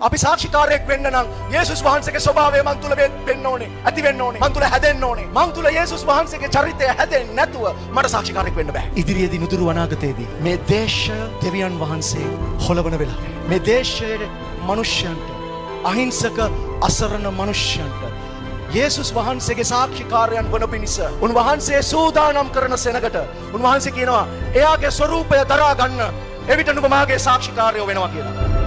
අපි සාක්ෂිකාරයෙක් වෙන්න නම් යේසුස් වහන්සේගේ ස්වභාවය මන් තුල වෙන්න ඕනේ. ඇති වෙන්න ඕනේ. මන් තුල හැදෙන්න ඕනේ. මන් තුල යේසුස් වහන්සේගේ චරිතය හැදෙන්නේ නැතුව මට සාක්ෂිකාරයෙක් වෙන්න බෑ. ඉදිරියේදී නුදුරු අනාගතයේදී මේ දේශය දෙවියන් වහන්සේ හොලවන වෙලාවේ මේ දේශයේ මනුෂ්‍යයන්ට අහිංසක අසරණ මනුෂ්‍යයන්ට යේසුස් වහන්සේගේ සාක්ෂිකාරයන් වන පිණිස උන්වහන්සේ සූදානම් කරන සෙනගට උන්වහන්සේ කියනවා එයාගේ ස්වරූපය දරා ගන්න එවිට නුඹ මාගේ සාක්ෂිකාරයෝ වෙනවා කියලා.